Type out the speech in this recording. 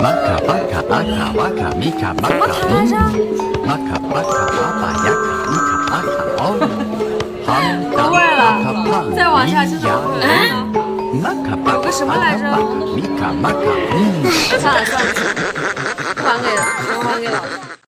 玛卡巴卡阿卡瓦卡米卡玛卡嗯，玛卡巴卡瓦巴雅卡米卡阿卡哦，杭达巴卡胖再往下就是会了。有个什么来着阿。算了算了，还给了，还给了。